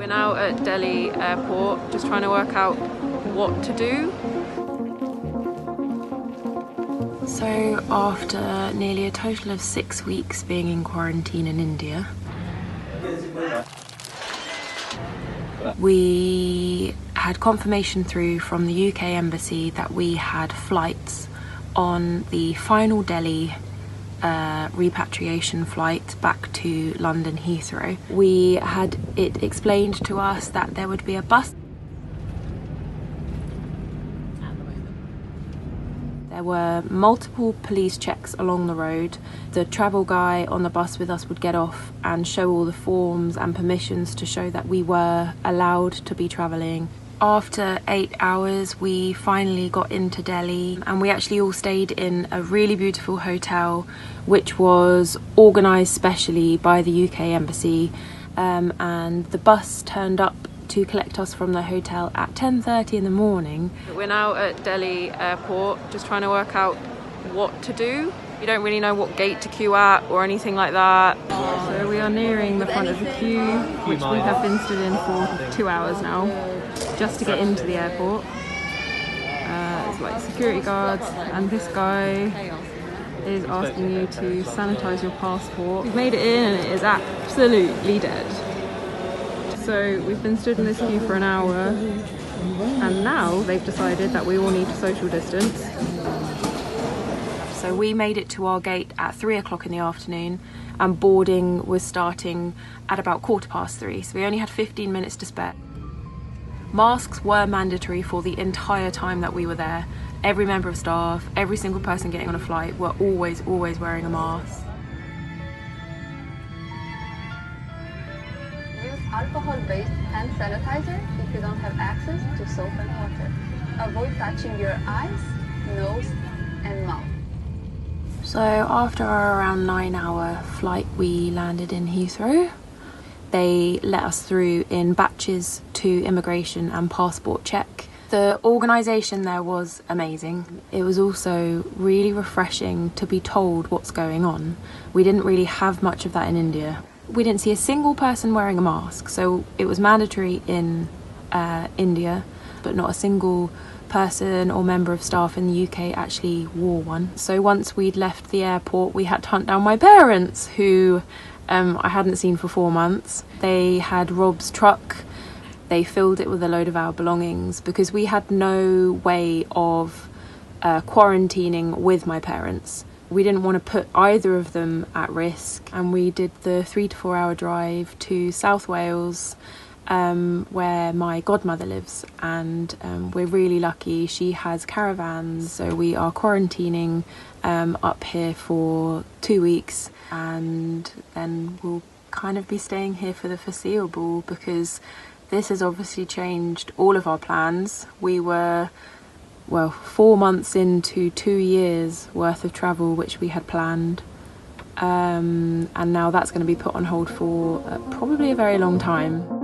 We're now at Delhi airport, just trying to work out what to do. So after nearly a total of six weeks being in quarantine in India, we had confirmation through from the UK embassy that we had flights on the final Delhi uh, repatriation flight back to London Heathrow. We had it explained to us that there would be a bus. There were multiple police checks along the road. The travel guy on the bus with us would get off and show all the forms and permissions to show that we were allowed to be travelling after eight hours, we finally got into Delhi and we actually all stayed in a really beautiful hotel which was organised specially by the UK Embassy. Um, and the bus turned up to collect us from the hotel at 10.30 in the morning. We're now at Delhi airport just trying to work out what to do. You don't really know what gate to queue at or anything like that. So we are nearing the front of the queue, which we have been stood in for two hours now just to get into the airport. Uh, it's like security guards and this guy is asking you to sanitize your passport. We've made it in and it is absolutely dead. So we've been stood in this queue for an hour and now they've decided that we all need to social distance. So we made it to our gate at three o'clock in the afternoon and boarding was starting at about quarter past three. So we only had 15 minutes to spare. Masks were mandatory for the entire time that we were there. Every member of staff, every single person getting on a flight were always, always wearing a mask. Use alcohol-based hand sanitizer if you don't have access to soap and water. Avoid touching your eyes, nose and mouth. So after our around nine hour flight we landed in Heathrow they let us through in batches to immigration and passport check. The organisation there was amazing. It was also really refreshing to be told what's going on. We didn't really have much of that in India. We didn't see a single person wearing a mask, so it was mandatory in uh, India, but not a single person or member of staff in the UK actually wore one. So once we'd left the airport, we had to hunt down my parents who um, I hadn't seen for four months. They had Rob's truck. They filled it with a load of our belongings because we had no way of uh, quarantining with my parents. We didn't want to put either of them at risk, and we did the three to four hour drive to South Wales, um, where my godmother lives, and um, we're really lucky. She has caravans, so we are quarantining um, up here for two weeks and then we'll kind of be staying here for the foreseeable because this has obviously changed all of our plans. We were, well, four months into two years worth of travel which we had planned. Um, and now that's going to be put on hold for uh, probably a very long time.